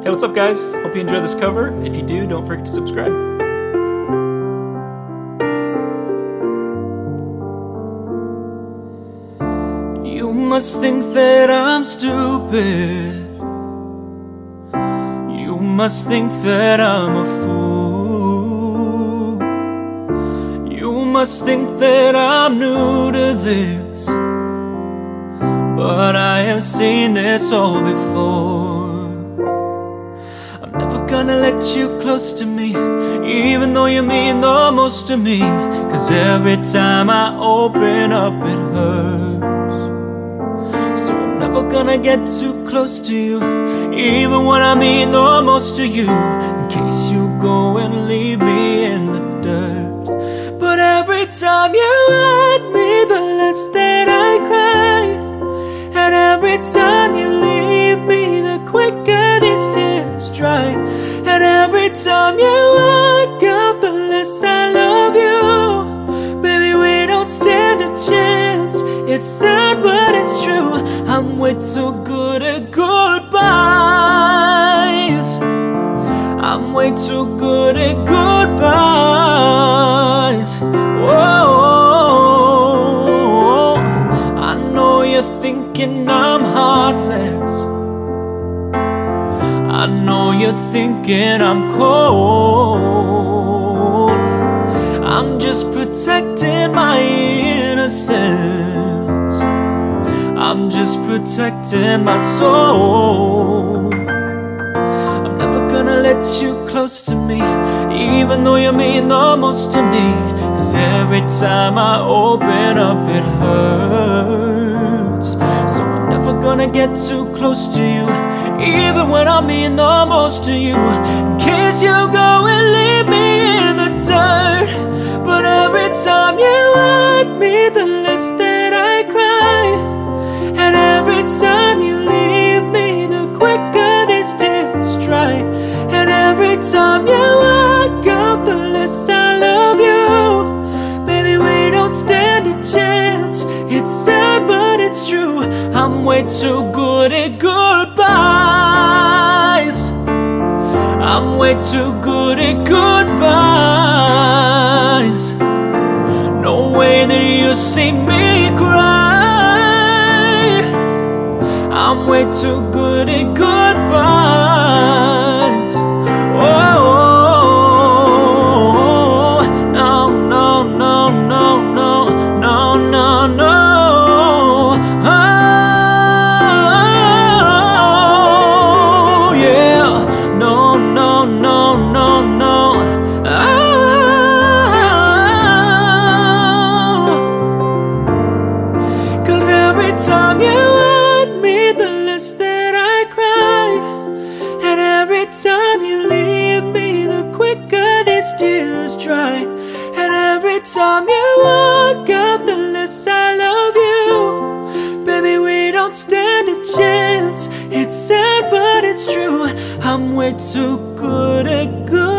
Hey, what's up, guys? Hope you enjoy this cover. If you do, don't forget to subscribe. You must think that I'm stupid. You must think that I'm a fool. You must think that I'm new to this. But I have seen this all before. I'm never gonna let you close to me, even though you mean the most to me. Cause every time I open up, it hurts. So I'm never gonna get too close to you, even when I mean the most to you. In case you go and leave me in the dirt. But every time you hurt me, the less that time you walk out, the less I love you. Baby, we don't stand a chance. It's sad, but it's true. I'm way too good at goodbyes. I'm way too good at goodbyes. You're thinking I'm cold. I'm just protecting my innocence. I'm just protecting my soul. I'm never gonna let you close to me, even though you mean the most to me. Cause every time I open up, it hurts. Never gonna get too close to you, even when I mean the most to you. In case you go and leave me in the dirt. But every time you hurt me, the less that way too good at goodbyes. I'm way too good at goodbyes. No way that you see me cry. I'm way too good at goodbyes. Dry. And every time you walk out, the less I love you. Baby, we don't stand a chance. It's sad, but it's true. I'm way too good at good.